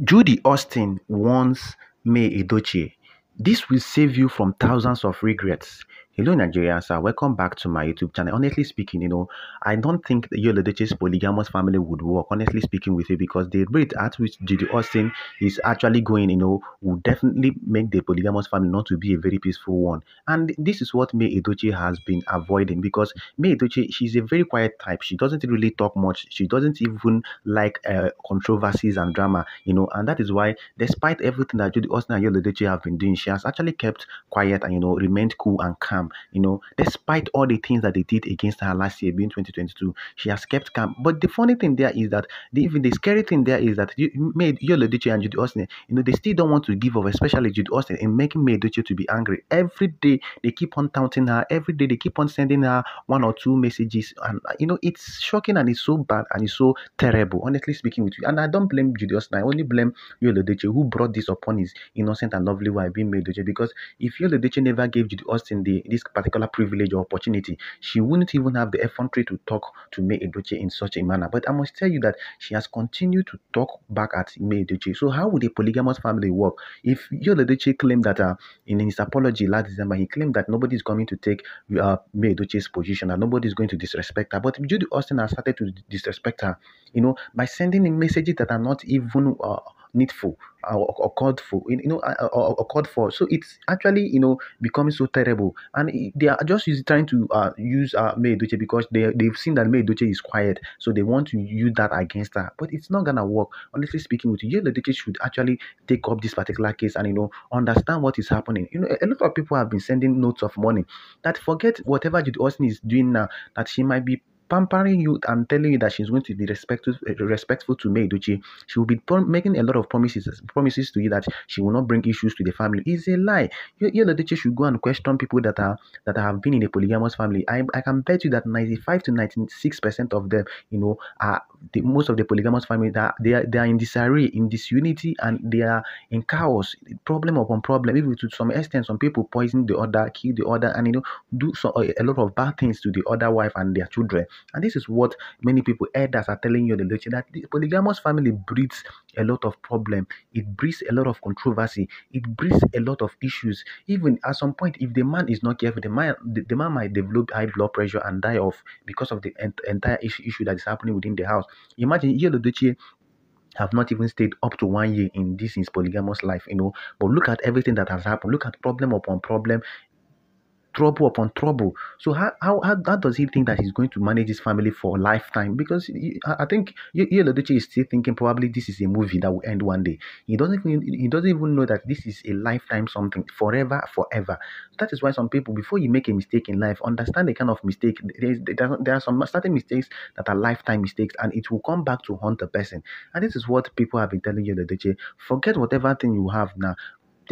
Judy Austin warns May Edochie, "This will save you from thousands of regrets." Hello Nigerians, uh, welcome back to my YouTube channel. Honestly speaking, you know, I don't think the Yul Edochie's polygamous family would work, honestly speaking with you, because the rate at which Judy Austin is actually going, you know, would definitely make the polygamous family not to be a very peaceful one. And this is what May Edochie has been avoiding, because May Edochie, she's a very quiet type. She doesn't really talk much. She doesn't even like uh, controversies and drama, you know, and that is why, despite everything that Judy Austin and Yul Edochie have been doing, she has actually kept quiet and, you know, remained cool and calm calm. You know, despite all the things that they did against her last year, being 2022, she has kept calm. But the funny thing there is that the, even the scary thing there is that you made Yul Edochie and Judy Austin, you know, they still don't want to give up, especially Judy Austin, in making May Edochie to be angry. Every day they keep on taunting her. Every day they keep on sending her one or two messages, and uh, you know, it's shocking and it's so bad and it's so terrible. Honestly speaking with you, and I don't blame Judy Austin. I only blame Yul Edochie who brought this upon his innocent and lovely wife, being May Edochie, because if Yul Edochie never gave Judy Austin the this particular privilege or opportunity, she wouldn't even have the effrontery to talk to May Edochie in such a manner. But I must tell you that she has continued to talk back at May Edochie. So how would a polygamous family work? If Yul Edochie claimed that uh, in his apology last December, he claimed that nobody is coming to take uh, May Edochie's position and nobody is going to disrespect her. But Judy Austin has started to disrespect her, you know, by sending in messages that are not even uh, needful or, or called for, you know, or, or, called for. So it's actually, you know, becoming so terrible. And they are just trying to uh, use uh, May Edochie because they, they've seen that May Edochie is quiet. So they want to use that against her. But it's not going to work. Honestly speaking with you, Yul Edochie should actually take up this particular case and, you know, understand what is happening. You know, a lot of people have been sending notes of money that forget whatever Judy Austin is doing now, that she might be pampering you and telling you that she's going to be respectful eh, respectful to May Edochie. She will be making a lot of promises promises to you that she will not bring issues to the family. It's a lie. Yul Edochie should go and question people that are that have been in a polygamous family. I, I can bet you that 95 to 96 percent of them, you know, are the, most of the polygamous family that they are they are in disarray, in disunity, and they are in chaos, problem upon problem. Even to some extent, some people poison the other, kill the other, and you know, do so, a lot of bad things to the other wife and their children. And this is what many people, elders, are telling you the lecture that the polygamous family breeds a lot of problem. It breeds a lot of controversy. It breeds a lot of issues. Even at some point, if the man is not careful, the man the, the man might develop high blood pressure and die off because of the ent entire issue, issue that is happening within the house. Imagine Edochie have not even stayed up to one year in this his polygamous life, you know. But look at everything that has happened. Look at problem upon problem trouble upon trouble. So how, how, how, does he think that he's going to manage his family for a lifetime? Because he, I think Yul Edochie is still thinking probably this is a movie that will end one day. He doesn't even he doesn't even know that this is a lifetime something forever forever. That is why some people before you make a mistake in life, understand the kind of mistake. There, is, there are some certain mistakes that are lifetime mistakes, and it will come back to haunt the person. And this is what people have been telling you, Edochie. Forget whatever thing you have now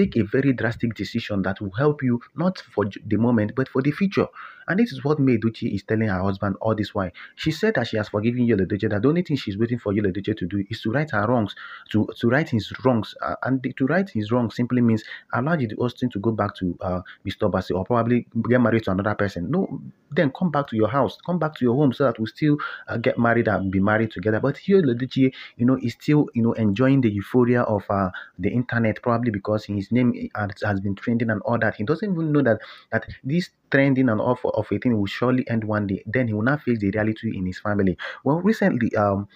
take a very drastic decision that will help you not for the moment but for the future. And this is what May Edochie is telling her husband all this while. She said that she has forgiven Yul Edochie, that the only thing she's waiting for Yul Edochie to do is to right her wrongs, to, to right his wrongs. Uh, and the, to right his wrongs simply means allow the Austin to go back to uh, Mr. Bassey or probably get married to another person. No, then come back to your house, come back to your home so that we still uh, get married and be married together. But Yul Edochie, you know, is still, you know, enjoying the euphoria of uh, the internet probably because his name has, has been trending and all that. He doesn't even know that that this trending and off of a thing will surely end one day. Then he will not face the reality in his family. Well, recently, um,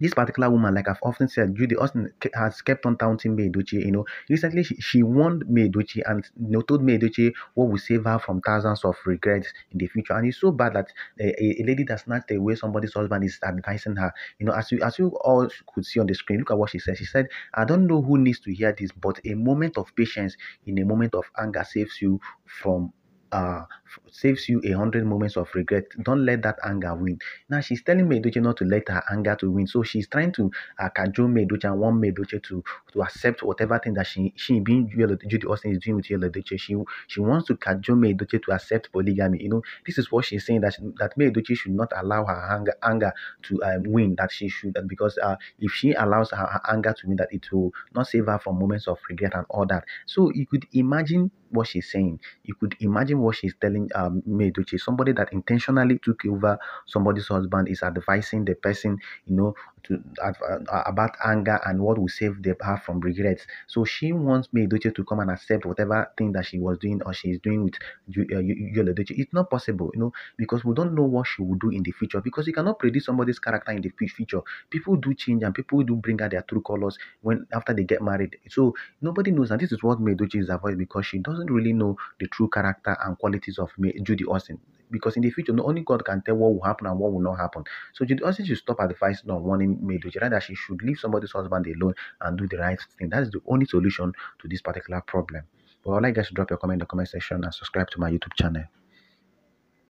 this particular woman, like I've often said, Judy Austin has kept on taunting May Edochie. You know, recently she, she warned May Edochie and you know, told what will save her from thousands of regrets in the future. And it's so bad that a, a lady that snatched away somebody's husband is advising her. You know, as you as you all could see on the screen, look at what she said. She said, "I don't know who needs to hear this, but a moment of patience in a moment of anger saves you from uh, saves you a hundred moments of regret. Don't let that anger win. Now she's telling May Edochie not to let her anger to win. So she's trying to uh, cajole May Edochie and want May Edochie to to accept whatever thing that she she being Judy Austin is doing with Yul Edochie. She she wants to cajole May Edochie to accept polygamy. You know, this is what she's saying that that May Edochie should not allow her anger anger to um, win. That she should because uh, if she allows her, her anger to win, that it will not save her from moments of regret and all that. So you could imagine what she's saying. You could imagine what she's telling um, May Edochie, somebody that intentionally took over somebody's husband is advising the person, you know, to uh, about anger and what will save the, her from regrets. So she wants May Edochie to come and accept whatever thing that she was doing or she is doing with uh. It's not possible, you know, because we don't know what she will do in the future. Because you cannot predict somebody's character in the future. People do change and people do bring out their true colors when after they get married. So nobody knows, and this is what May Edochie is avoiding because she doesn't really know the true character and qualities of May, Judy Austin because in the future, not only God can tell what will happen and what will not happen. So Judy Austin should stop advising on warning Edochie. Rather, she should leave somebody's husband alone and do the right thing. That is the only solution to this particular problem. But I'd like guys to drop your comment in the comment section and subscribe to my YouTube channel.